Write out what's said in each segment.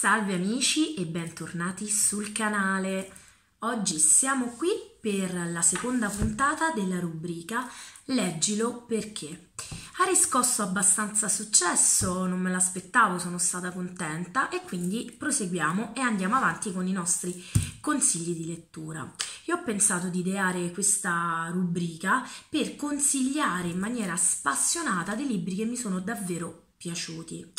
Salve amici e bentornati sul canale. Oggi siamo qui per la seconda puntata della rubrica Leggilo perché. Ha riscosso abbastanza successo, non me l'aspettavo, sono stata contenta e quindi proseguiamo e andiamo avanti con i nostri consigli di lettura. Io ho pensato di ideare questa rubrica per consigliare in maniera spassionata dei libri che mi sono davvero piaciuti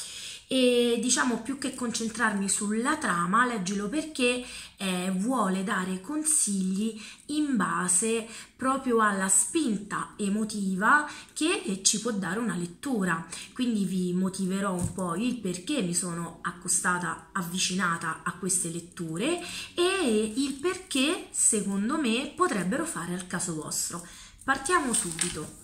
e diciamo più che concentrarmi sulla trama, leggilo perché eh, vuole dare consigli in base proprio alla spinta emotiva che eh, ci può dare una lettura. Quindi vi motiverò un po' il perché mi sono accostata, avvicinata a queste letture e il perché secondo me potrebbero fare al caso vostro. Partiamo subito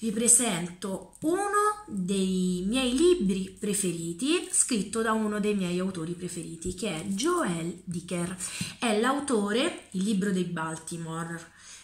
vi presento uno dei miei libri preferiti scritto da uno dei miei autori preferiti che è Joel Dicker. È l'autore, il libro dei Baltimore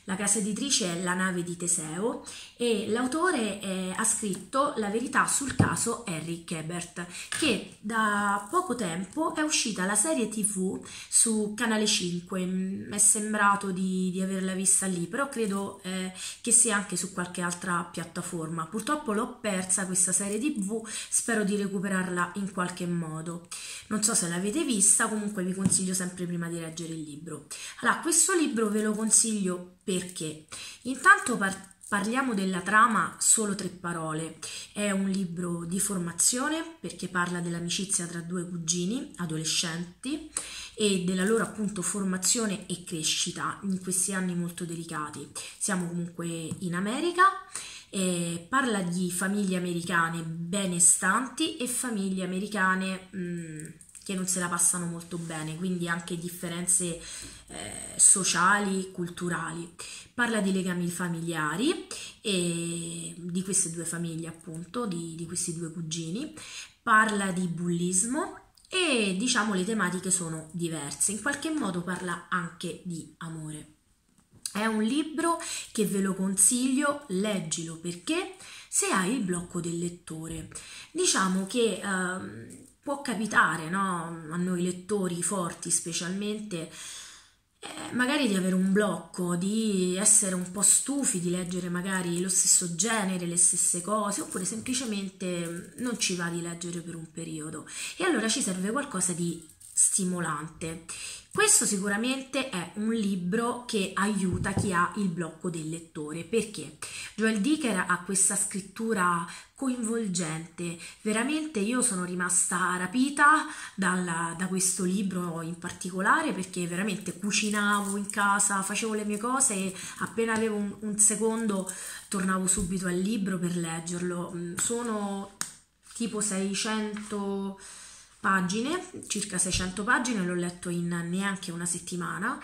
la casa editrice è La nave di Teseo e l'autore eh, ha scritto La verità sul caso Harry Gebert, che da poco tempo è uscita la serie TV su Canale 5. Mi è sembrato di, di averla vista lì, però credo eh, che sia anche su qualche altra piattaforma. Purtroppo l'ho persa questa serie TV, spero di recuperarla in qualche modo. Non so se l'avete vista, comunque vi consiglio sempre prima di leggere il libro. Allora, questo libro ve lo consiglio perché? Intanto par- parliamo della trama solo tre parole. È un libro di formazione perché parla dell'amicizia tra due cugini adolescenti e della loro appunto formazione e crescita in questi anni molto delicati. Siamo comunque in America. Eh, parla di famiglie americane benestanti e famiglie americane mh, che non se la passano molto bene, quindi anche differenze eh, sociali, culturali. Parla di legami familiari e di queste due famiglie, appunto, di, di questi due cugini. Parla di bullismo e diciamo le tematiche sono diverse. In qualche modo parla anche di amore. È un libro che ve lo consiglio, leggilo perché se hai il blocco del lettore. Diciamo che ehm, può capitare no? a noi lettori forti specialmente eh, magari di avere un blocco, di essere un po' stufi di leggere magari lo stesso genere, le stesse cose, oppure semplicemente non ci va di leggere per un periodo. E allora ci serve qualcosa di stimolante. Questo sicuramente è un libro che aiuta chi ha il blocco del lettore. Perché? Joel Dicker ha questa scrittura coinvolgente, veramente io sono rimasta rapita dal, da questo libro in particolare perché veramente cucinavo in casa, facevo le mie cose e appena avevo un, un secondo tornavo subito al libro per leggerlo. Mm, sono tipo 600 pagine, circa 600 pagine, l'ho letto in neanche una settimana,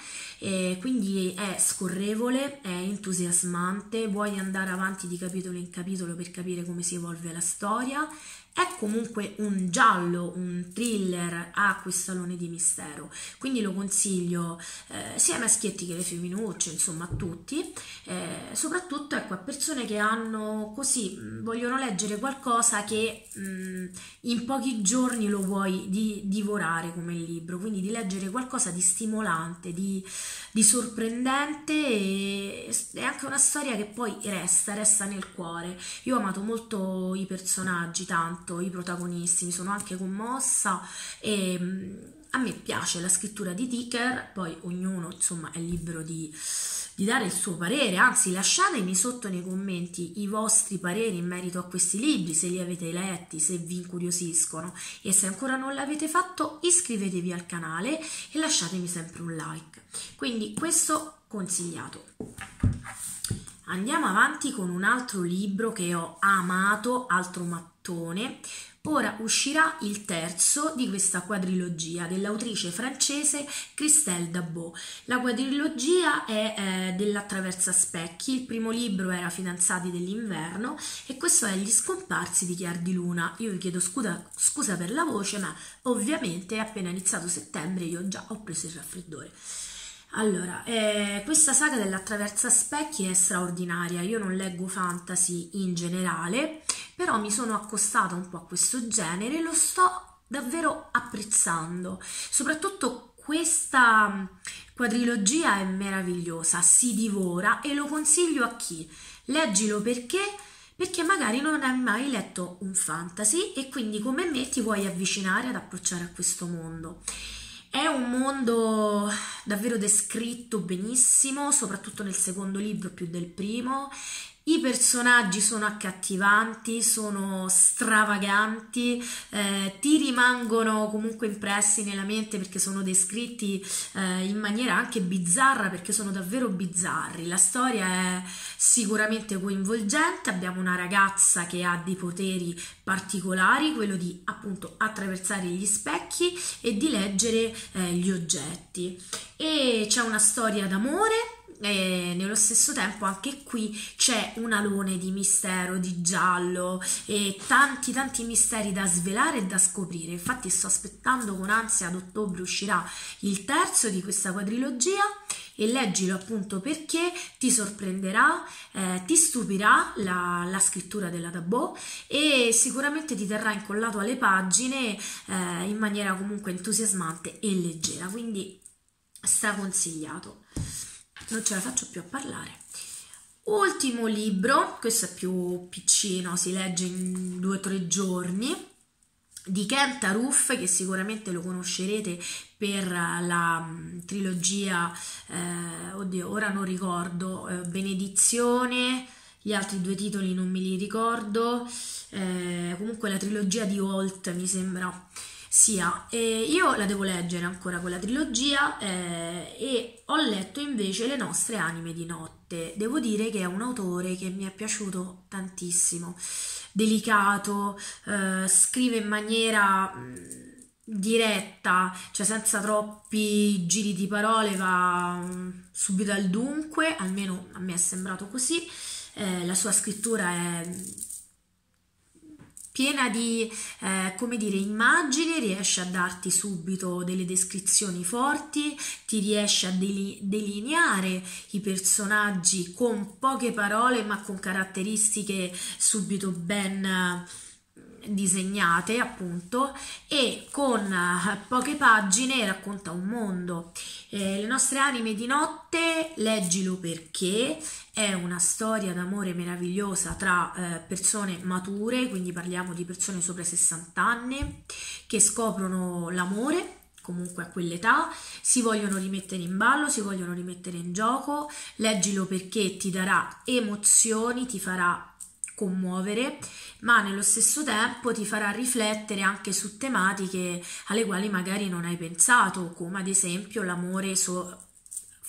quindi è scorrevole, è entusiasmante, vuoi andare avanti di capitolo in capitolo per capire come si evolve la storia, è comunque un giallo, un thriller a quest'alone di mistero, quindi lo consiglio eh, sia ai maschietti che alle femminucce, insomma a tutti, eh, soprattutto ecco, a persone che hanno così, mm, vogliono leggere qualcosa che mh, mm, in pochi giorni lo vuoi di, divorare come libro, quindi di leggere qualcosa di stimolante, di, di sorprendente e è anche una storia che poi resta, resta nel cuore. Io ho amato molto i personaggi, tanto tanto i protagonisti, mi sono anche commossa e mm, a me piace la scrittura di Dicker, poi ognuno insomma è libero di, di, dare il suo parere, anzi lasciatemi sotto nei commenti i vostri pareri in merito a questi libri, se li avete letti, se vi incuriosiscono e se ancora non l'avete fatto iscrivetevi al canale e lasciatemi sempre un like. Quindi questo consigliato. Andiamo avanti con un altro libro che ho amato, altro mattone. Ora uscirà il terzo di questa quadrilogia dell'autrice francese Christelle Dabot. La quadrilogia è eh, dell'Attraversa Specchi, il primo libro era Fidanzati dell'inverno e questo è Gli scomparsi di Chiar di Luna. Io vi chiedo scusa, scusa per la voce, ma ovviamente appena iniziato settembre io già ho preso il raffreddore. Allora, eh, questa saga dell'attraversa specchi è straordinaria, io non leggo fantasy in generale, però mi sono accostata un po' a questo genere e lo sto davvero apprezzando. Soprattutto questa mm, quadrilogia è meravigliosa, si divora e lo consiglio a chi? Leggilo perché? Perché magari non hai mai letto un fantasy e quindi come me ti vuoi avvicinare ad approcciare a questo mondo. È un mondo davvero descritto benissimo, soprattutto nel secondo libro più del primo, i personaggi sono accattivanti, sono stravaganti, eh, ti rimangono comunque impressi nella mente perché sono descritti eh, in maniera anche bizzarra perché sono davvero bizzarri. La storia è sicuramente coinvolgente, abbiamo una ragazza che ha dei poteri particolari, quello di appunto attraversare gli specchi e di leggere eh, gli oggetti. E c'è una storia d'amore e nello stesso tempo anche qui c'è un alone di mistero, di giallo e tanti tanti misteri da svelare e da scoprire. Infatti sto aspettando con ansia ad ottobre uscirà il terzo di questa quadrilogia e leggilo appunto perché ti sorprenderà, eh, ti stupirà la, la, scrittura della Dabò e sicuramente ti terrà incollato alle pagine eh, in maniera comunque entusiasmante e leggera, quindi straconsigliato non ce la faccio più a parlare. Ultimo libro, questo è più piccino, si legge in due o tre giorni, di Kent Aruf, che sicuramente lo conoscerete per la mm, trilogia, eh, oddio, ora non ricordo, eh, Benedizione, gli altri due titoli non me li ricordo, eh, comunque la trilogia di Holt mi sembra sia. Eh, io la devo leggere ancora quella trilogia eh, e ho letto invece Le nostre anime di notte. Devo dire che è un autore che mi è piaciuto tantissimo, delicato, eh, scrive in maniera mh, diretta, cioè senza troppi giri di parole, va mh, subito al dunque, almeno a me è sembrato così. Eh, la sua scrittura è piena di, eh, come dire, immagini, riesce a darti subito delle descrizioni forti, ti riesce a delineare i personaggi con poche parole ma con caratteristiche subito ben disegnate appunto e con eh, poche pagine racconta un mondo. Eh, le nostre anime di notte, leggilo perché è una storia d'amore meravigliosa tra eh, persone mature, quindi parliamo di persone sopra i 60 anni che scoprono l'amore comunque a quell'età, si vogliono rimettere in ballo, si vogliono rimettere in gioco, leggilo perché ti darà emozioni, ti farà commuovere, ma nello stesso tempo ti farà riflettere anche su tematiche alle quali magari non hai pensato, come ad esempio l'amore so-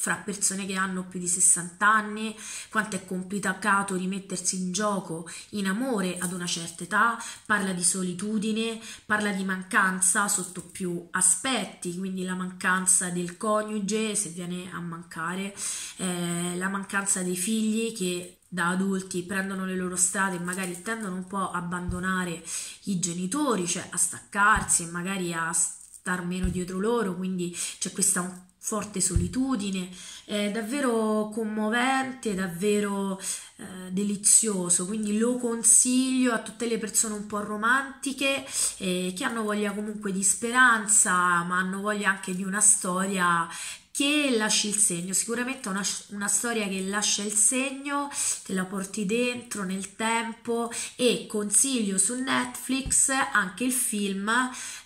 fra persone che hanno più di 60 anni, quanto è complicato rimettersi in gioco in amore ad una certa età, parla di solitudine, parla di mancanza sotto più aspetti, quindi la mancanza del coniuge se viene a mancare, eh, la mancanza dei figli che da adulti prendono le loro strade e magari tendono un po' a abbandonare i genitori, cioè a staccarsi e magari a star meno dietro loro, quindi c'è questa forte solitudine, è davvero commovente, davvero eh, delizioso, quindi lo consiglio a tutte le persone un po' romantiche eh, che hanno voglia comunque di speranza, ma hanno voglia anche di una storia che lasci il segno, sicuramente una, una storia che lascia il segno, te la porti dentro nel tempo e consiglio su Netflix anche il film,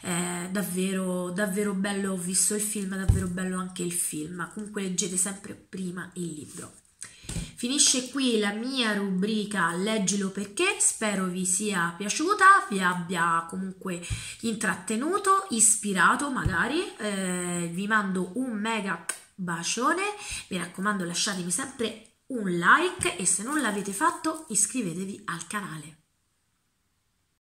eh, davvero, davvero bello, ho visto il film, davvero bello anche il film, comunque leggete sempre prima il libro. Finisce qui la mia rubrica Leggilo perché, spero vi sia piaciuta, vi abbia comunque intrattenuto, ispirato magari, eh, vi mando un mega bacione, mi raccomando lasciatemi sempre un like e se non l'avete fatto iscrivetevi al canale.